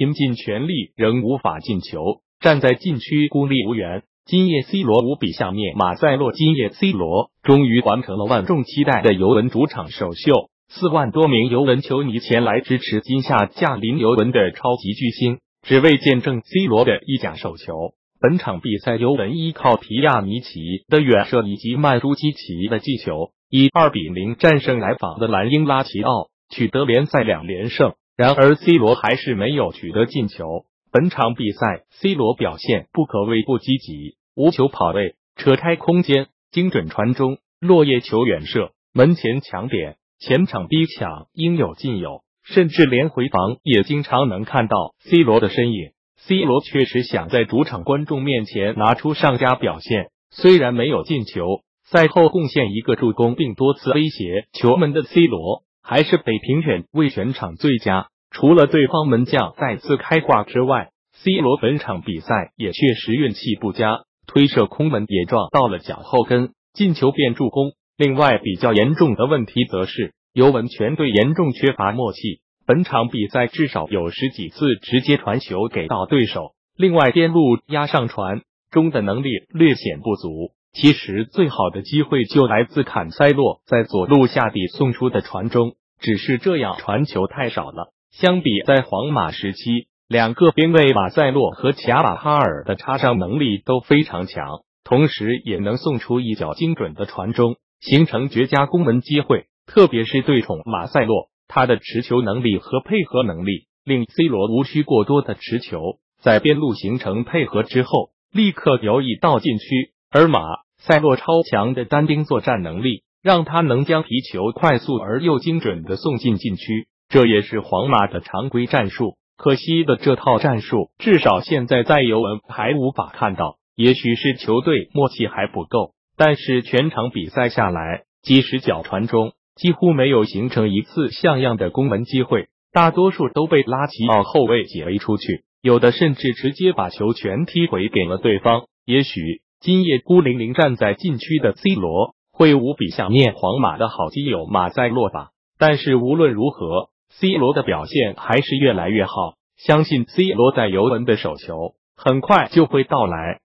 拼尽全力仍无法进球，站在禁区孤立无援。今夜 C 罗无比下面马塞洛，今夜 C 罗终于完成了万众期待的尤文主场首秀，四万多名尤文球迷前来支持今夏驾临尤文的超级巨星，只为见证 C 罗的一甲首球。本场比赛，尤文依靠皮亚尼奇的远射以及曼朱基奇的进球，以二比零战胜来访的蓝鹰拉齐奥，取得联赛两连胜。然而，C 罗还是没有取得进球。本场比赛，C 罗表现不可谓不积极，无球跑位、扯开空间、精准传中、落叶球远射、门前抢点、前场逼抢，应有尽有，甚至连回防也经常能看到 C 罗的身影。C 罗确实想在主场观众面前拿出上佳表现，虽然没有进球，赛后贡献一个助攻并多次威胁球门的 C 罗，还是被评选为全场最佳。除了对方门将再次开挂之外，C 罗本场比赛也确实运气不佳，推射空门也撞到了脚后跟，进球变助攻。另外，比较严重的问题则是尤文全队严重缺乏默契。本场比赛至少有十几次直接传球给到对手，另外边路压上传中的能力略显不足。其实最好的机会就来自坎塞洛在左路下底送出的传中，只是这样传球太少了。相比在皇马时期，两个边卫马塞洛和卡瓦哈尔的插上能力都非常强，同时也能送出一脚精准的传中，形成绝佳攻门机会。特别是对宠马塞洛。他的持球能力和配合能力令 C 罗无需过多的持球，在边路形成配合之后，立刻游移到禁区。而马塞洛超强的单兵作战能力，让他能将皮球快速而又精准的送进禁区。这也是皇马的常规战术。可惜的这套战术，至少现在在尤文还无法看到。也许是球队默契还不够，但是全场比赛下来，几十脚传中。几乎没有形成一次像样的攻门机会，大多数都被拉齐奥后卫解围出去，有的甚至直接把球全踢回给了对方。也许今夜孤零零站在禁区的 C 罗会无比想念皇马的好基友马塞洛吧。但是无论如何，C 罗的表现还是越来越好，相信 C 罗在尤文的手球很快就会到来。